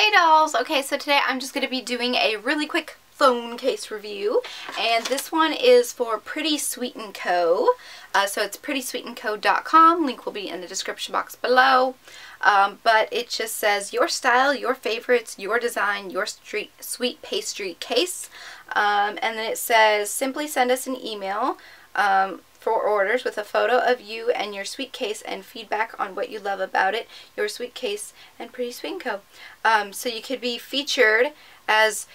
Hey dolls! Okay, so today I'm just going to be doing a really quick phone case review and this one is for Pretty Sweet & Co. Uh, so it's prettysweetandco.com, link will be in the description box below. Um, but it just says your style, your favorites, your design, your street, sweet pastry case. Um, and then it says simply send us an email um, for orders with a photo of you and your sweet case and feedback on what you love about it, your sweet case, and Pretty Sweet Co. Um, so you could be featured as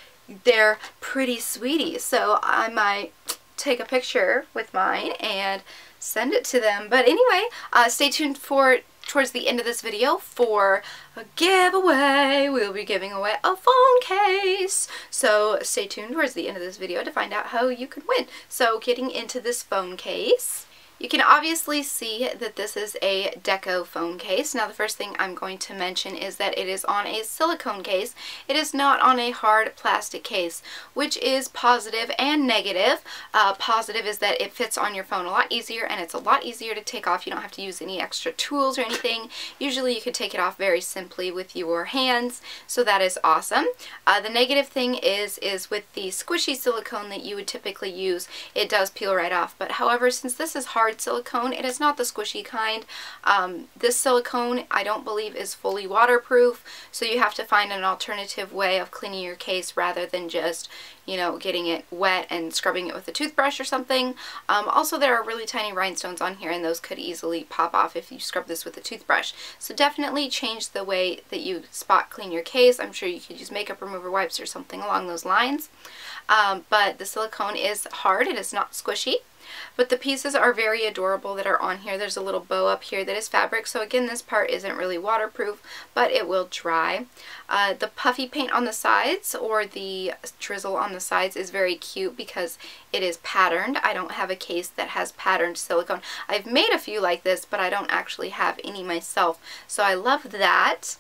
their pretty sweetie. So I might take a picture with mine and send it to them. But anyway, uh, stay tuned for towards the end of this video for a giveaway. We'll be giving away a phone case. So stay tuned towards the end of this video to find out how you can win. So getting into this phone case. You can obviously see that this is a deco phone case. Now the first thing I'm going to mention is that it is on a silicone case. It is not on a hard plastic case, which is positive and negative. Uh, positive is that it fits on your phone a lot easier and it's a lot easier to take off. You don't have to use any extra tools or anything. Usually you can take it off very simply with your hands, so that is awesome. Uh, the negative thing is, is with the squishy silicone that you would typically use, it does peel right off. But however, since this is hard hard silicone. It is not the squishy kind. Um, this silicone I don't believe is fully waterproof so you have to find an alternative way of cleaning your case rather than just you know getting it wet and scrubbing it with a toothbrush or something. Um, also there are really tiny rhinestones on here and those could easily pop off if you scrub this with a toothbrush. So definitely change the way that you spot clean your case. I'm sure you could use makeup remover wipes or something along those lines. Um, but the silicone is hard. It is not squishy. But the pieces are very adorable that are on here. There's a little bow up here that is fabric. So again, this part isn't really waterproof, but it will dry. Uh, the puffy paint on the sides or the drizzle on the sides is very cute because it is patterned. I don't have a case that has patterned silicone. I've made a few like this, but I don't actually have any myself. So I love that.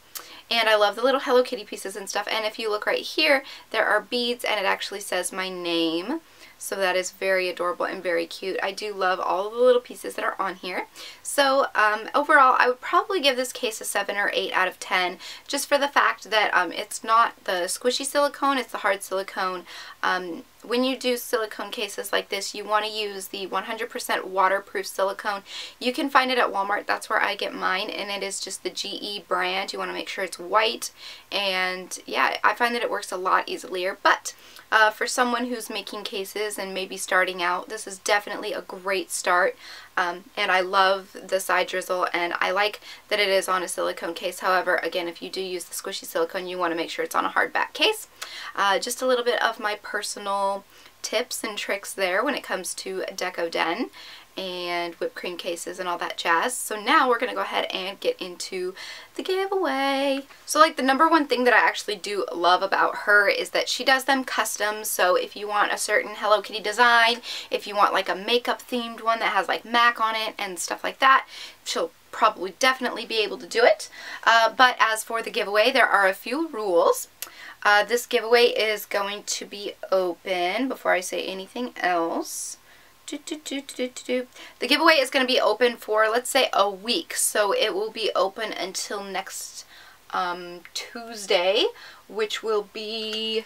And I love the little Hello Kitty pieces and stuff. And if you look right here, there are beads and it actually says my name. So that is very adorable and very cute. I do love all the little pieces that are on here. So um, overall, I would probably give this case a 7 or 8 out of 10 just for the fact that um, it's not the squishy silicone, it's the hard silicone. Um, when you do silicone cases like this, you want to use the 100% waterproof silicone. You can find it at Walmart. That's where I get mine, and it is just the GE brand. You want to make sure it's white, and yeah, I find that it works a lot easier. But uh, for someone who's making cases and maybe starting out, this is definitely a great start. Um, and I love the side drizzle and I like that it is on a silicone case. However, again, if you do use the squishy silicone, you want to make sure it's on a hardback case. Uh, just a little bit of my personal tips and tricks there when it comes to Deco Den and whipped cream cases and all that jazz. So now we're going to go ahead and get into the giveaway. So like the number one thing that I actually do love about her is that she does them custom. So if you want a certain Hello Kitty design, if you want like a makeup themed one that has like MAC on it and stuff like that, she'll probably definitely be able to do it. Uh, but as for the giveaway, there are a few rules. Uh, this giveaway is going to be open before I say anything else. Do, do, do, the giveaway is going to be open for, let's say, a week. So it will be open until next um, Tuesday, which will be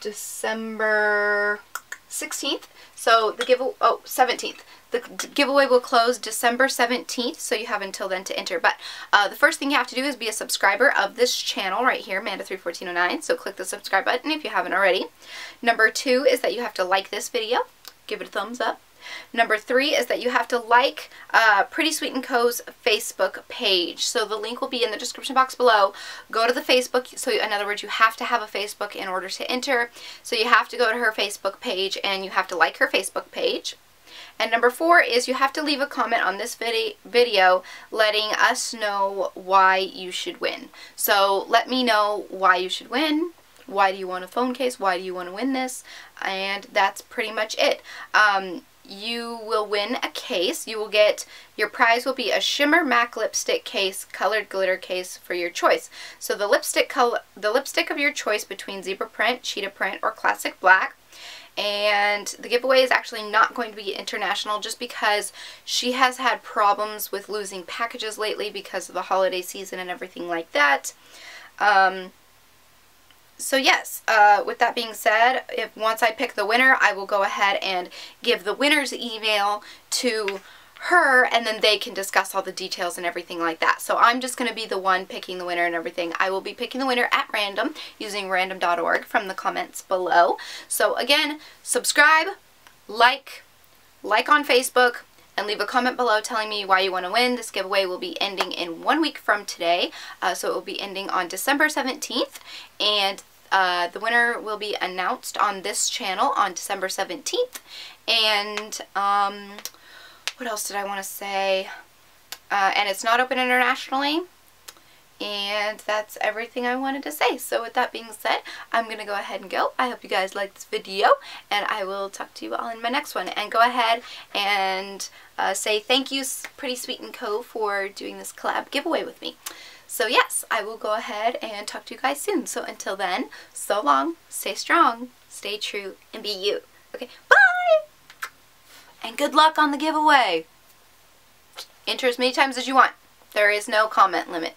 December 16th. So the giveaway, oh, 17th. The giveaway will close December 17th, so you have until then to enter. But uh, the first thing you have to do is be a subscriber of this channel right here, Amanda31409. So click the subscribe button if you haven't already. Number two is that you have to like this video. Give it a thumbs up. Number three is that you have to like uh, Pretty Sweet & Co.'s Facebook page. So the link will be in the description box below. Go to the Facebook. So in other words, you have to have a Facebook in order to enter. So you have to go to her Facebook page and you have to like her Facebook page. And number four is you have to leave a comment on this vid video letting us know why you should win. So let me know why you should win. Why do you want a phone case? Why do you want to win this? And that's pretty much it. Um, you will win a case. You will get, your prize will be a Shimmer MAC lipstick case, colored glitter case for your choice. So the lipstick color, the lipstick of your choice between zebra print, cheetah print, or classic black. And the giveaway is actually not going to be international just because she has had problems with losing packages lately because of the holiday season and everything like that. Um, so yes, uh, with that being said, if once I pick the winner, I will go ahead and give the winner's email to her and then they can discuss all the details and everything like that. So I'm just going to be the one picking the winner and everything. I will be picking the winner at random using random.org from the comments below. So again, subscribe, like, like on Facebook, and leave a comment below telling me why you want to win. This giveaway will be ending in one week from today, uh, so it will be ending on December 17th, and uh, the winner will be announced on this channel on December 17th, and um, what else did I want to say? Uh, and it's not open internationally. And that's everything I wanted to say. So with that being said, I'm going to go ahead and go. I hope you guys liked this video. And I will talk to you all in my next one. And go ahead and uh, say thank you, Pretty Sweet & Co. for doing this collab giveaway with me. So yes, I will go ahead and talk to you guys soon. So until then, so long, stay strong, stay true, and be you. Okay, bye! And good luck on the giveaway. Enter as many times as you want. There is no comment limit.